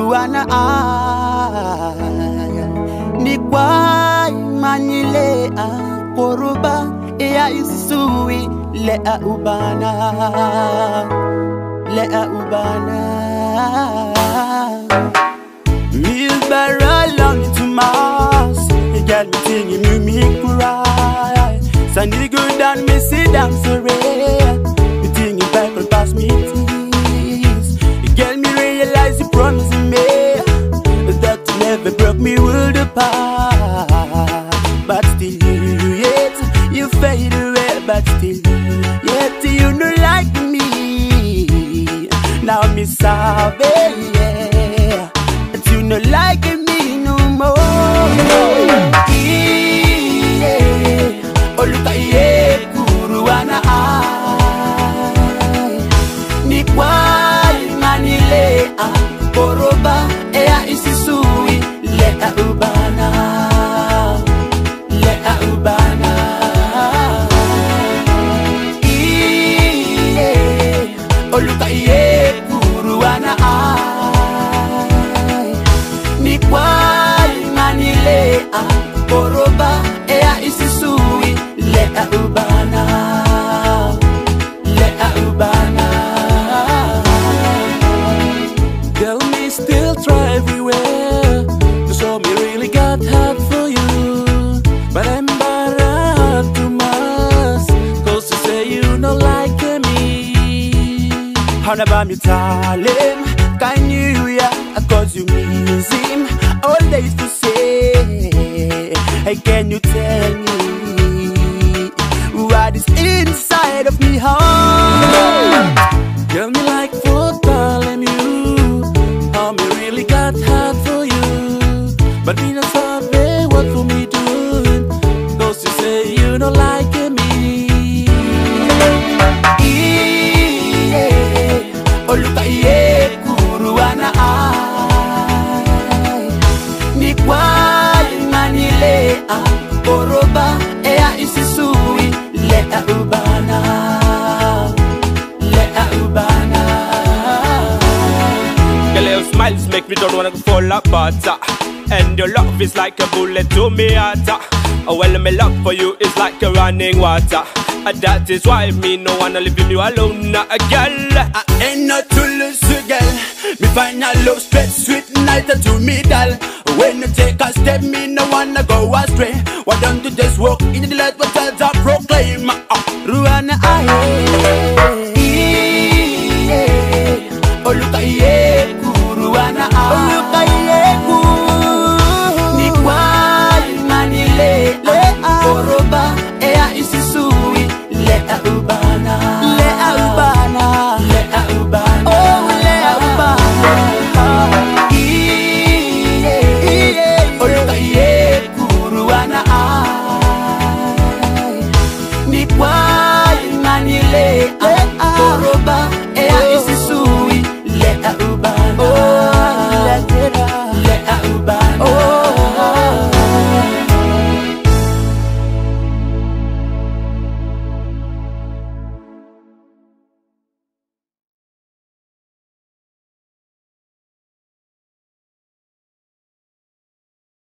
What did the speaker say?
ubana ay ni kwa manile a koruba ya isui le a ubana. Le a ubana. Milbara long to Mars me world apart. But still yet you fade away But still yet you no like me. Now me sorry Oluka ye kuruana ai. Ni kwa manile ah. Me. Honorable me darling Can you yeah Cause you miss him All days to say Hey can you tell me What is inside of me heart Girl, me like for telling you how me really got heart for you. But me not sorry what for me doing. Cause you say you don't like manile a Koroba ea isisui Le a ubana Le a ubana Your little smiles make me don't wanna fall apart. And your love is like a bullet to me heart. Oh, well, my love for you is like a running water. And that is why me no wanna leave you alone, uh, girl. I ain't not to lose a girl. Me find a love straight, sweet night to me, doll. When you take a step, me no wanna go astray. Why don't you just walk in the light,